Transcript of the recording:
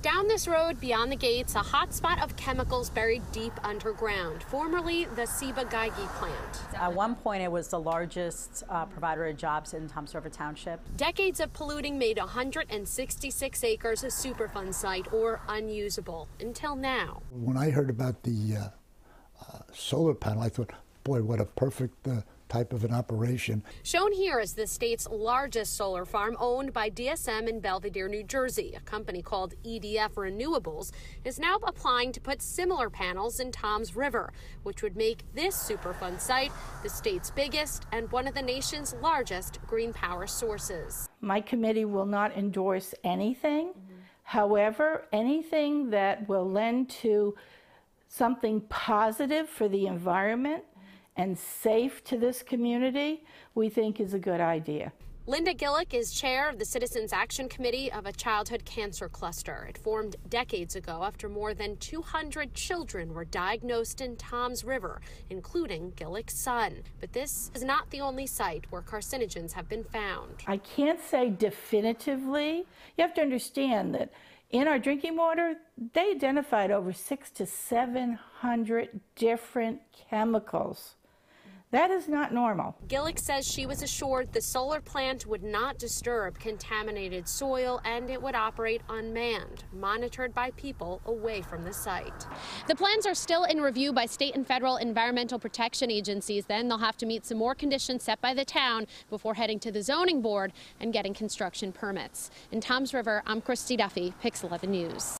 Down this road beyond the gates, a hotspot of chemicals buried deep underground, formerly the Ciba-Geigy plant. At one point, it was the largest uh, provider of jobs in Toms River Township. Decades of polluting made 166 acres a Superfund site or unusable until now. When I heard about the uh, uh, solar panel, I thought, boy, what a perfect uh, type of an operation. Shown here is the state's largest solar farm owned by DSM in Belvidere, New Jersey. A company called EDF Renewables is now applying to put similar panels in Toms River, which would make this Superfund site the state's biggest and one of the nation's largest green power sources. My committee will not endorse anything. Mm -hmm. However, anything that will lend to something positive for the environment and safe to this community, we think is a good idea. Linda Gillick is chair of the Citizens Action Committee of a childhood cancer cluster. It formed decades ago after more than 200 children were diagnosed in Toms River, including Gillick's son. But this is not the only site where carcinogens have been found. I can't say definitively. You have to understand that in our drinking water, they identified over six to 700 different chemicals. That is not normal. Gillick says she was assured the solar plant would not disturb contaminated soil and it would operate unmanned, monitored by people away from the site. The plans are still in review by state and federal environmental protection agencies. Then they'll have to meet some more conditions set by the town before heading to the zoning board and getting construction permits. In Toms River, I'm Christie Duffy, Pix 11 News.